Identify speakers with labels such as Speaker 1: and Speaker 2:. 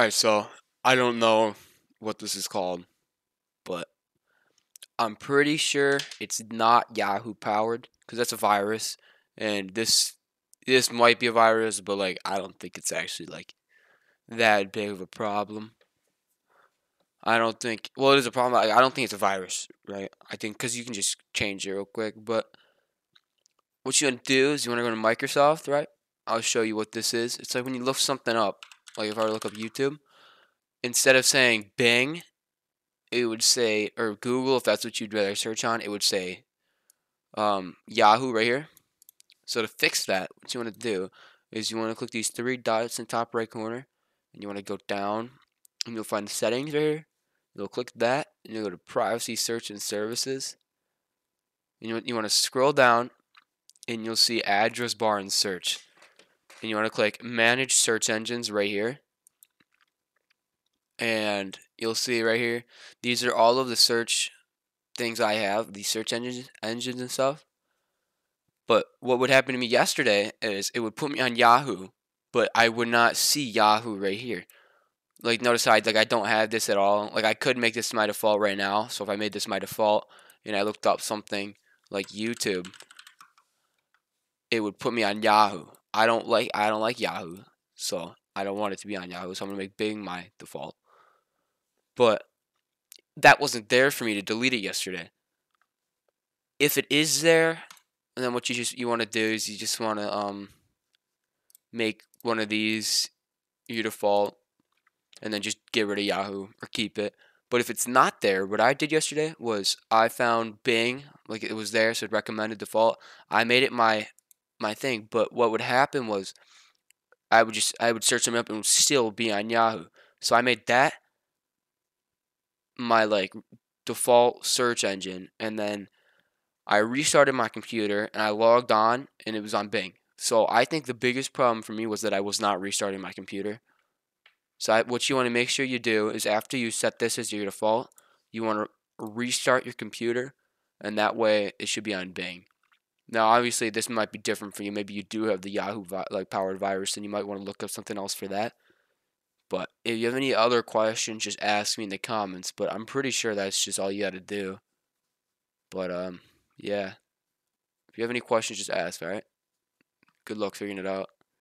Speaker 1: Alright, so I don't know what this is called, but I'm pretty sure it's not Yahoo powered because that's a virus, and this this might be a virus, but like I don't think it's actually like that big of a problem. I don't think. Well, it is a problem. I, I don't think it's a virus, right? I think because you can just change it real quick. But what you want to do is you want to go to Microsoft, right? I'll show you what this is. It's like when you look something up. Like if I were to look up YouTube, instead of saying Bing, it would say or Google if that's what you'd rather search on. It would say um, Yahoo right here. So to fix that, what you want to do is you want to click these three dots in top right corner, and you want to go down, and you'll find settings right here. You'll click that, and you'll go to Privacy Search and Services. And you, you want to scroll down, and you'll see Address Bar and Search. And you want to click Manage Search Engines right here. And you'll see right here, these are all of the search things I have, these search engines, engines and stuff. But what would happen to me yesterday is it would put me on Yahoo, but I would not see Yahoo right here like notice I, like I don't have this at all. Like I could make this my default right now. So if I made this my default and I looked up something like YouTube, it would put me on Yahoo. I don't like I don't like Yahoo, so I don't want it to be on Yahoo. So I'm gonna make Bing my default. But that wasn't there for me to delete it yesterday. If it is there, and then what you just you want to do is you just want to um make one of these your default and then just get rid of Yahoo or keep it. But if it's not there, what I did yesterday was I found Bing, like it was there, so it recommended default. I made it my my thing. But what would happen was I would just I would search them up and would still be on Yahoo. So I made that my like default search engine and then I restarted my computer and I logged on and it was on Bing. So I think the biggest problem for me was that I was not restarting my computer. So I, what you want to make sure you do is after you set this as your default, you want to restart your computer, and that way it should be on Bing. Now, obviously, this might be different for you. Maybe you do have the Yahoo like powered virus, and you might want to look up something else for that. But if you have any other questions, just ask me in the comments. But I'm pretty sure that's just all you got to do. But um, yeah. If you have any questions, just ask. All right. Good luck figuring it out.